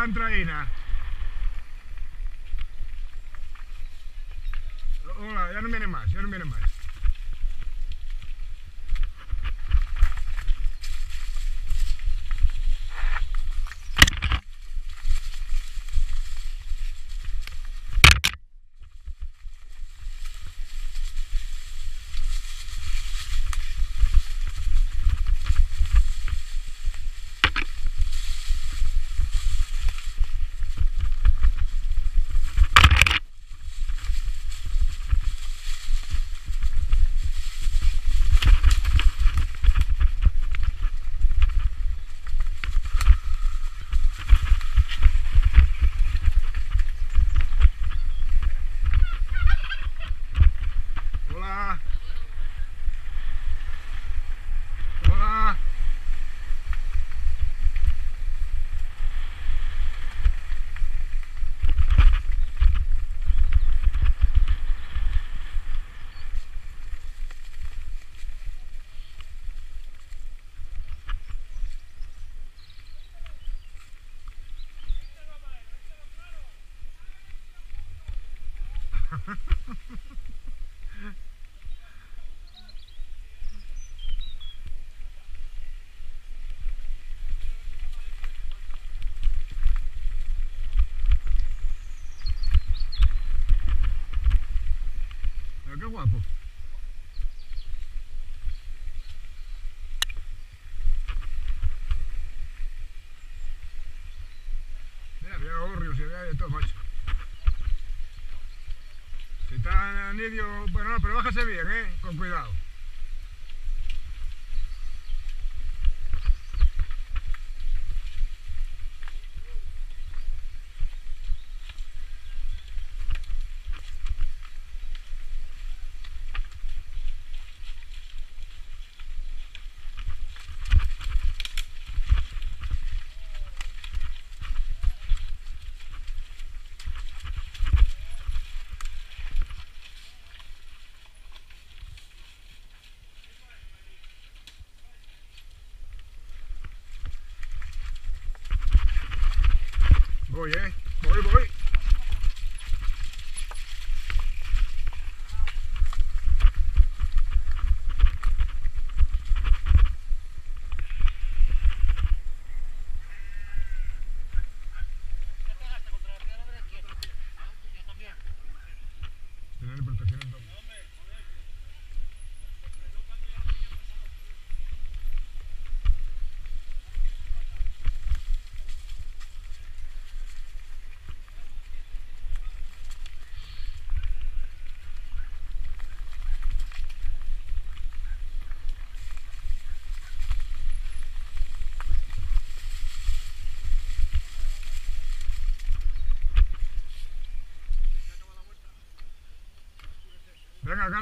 La entraína. Hola, ya no viene más, ya no viene más. É Aga guapo. Mira, mira, gorrio, se vea de todo, macho. Nidio... Bueno, no, pero bájase bien, ¿eh? Con cuidado. Voy, ¿eh? Voy, voy. Tener protección en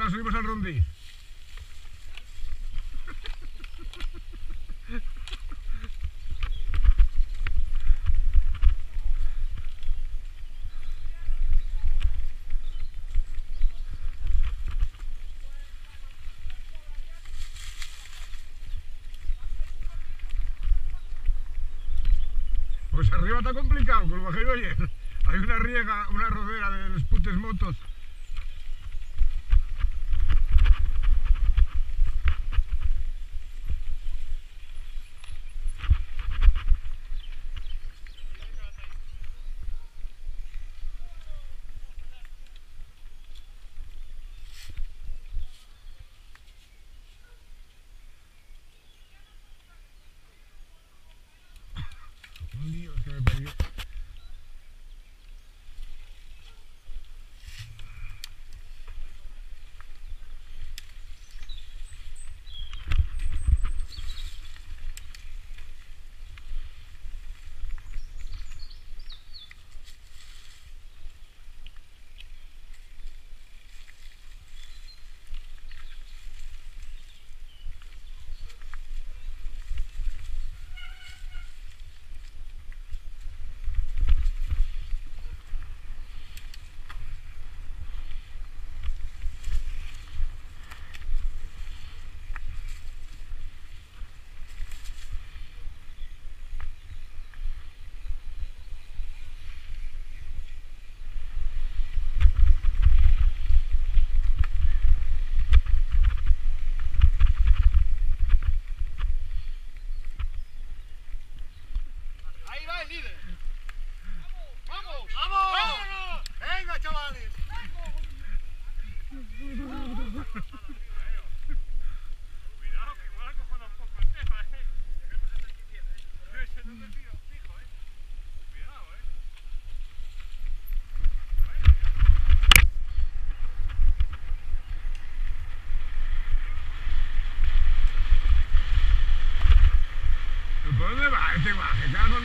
la subimos al rondí. Pues arriba está complicado, como bajé yo ayer. Hay una riega, una rodera de los putes motos.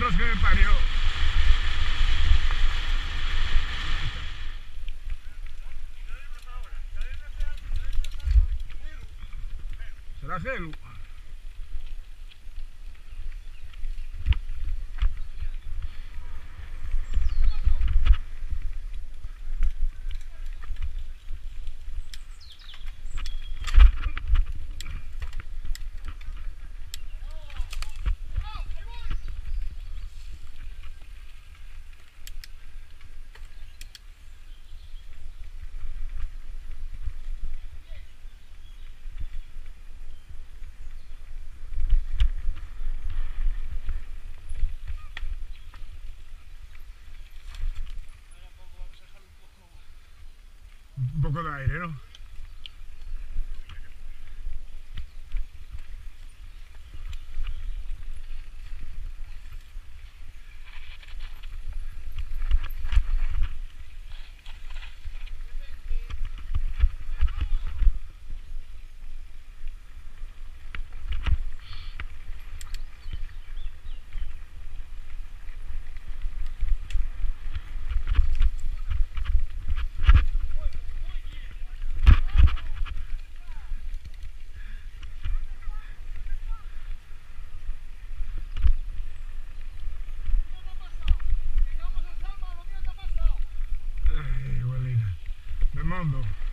Con que me parió. ¿Será Gelu? Me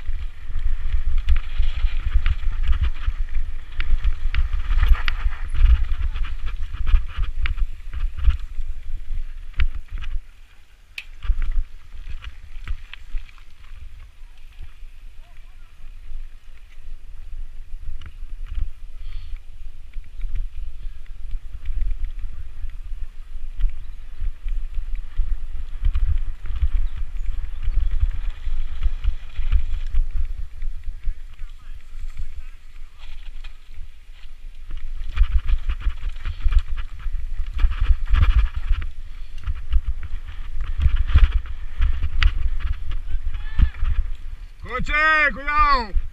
Tchê, cuidado!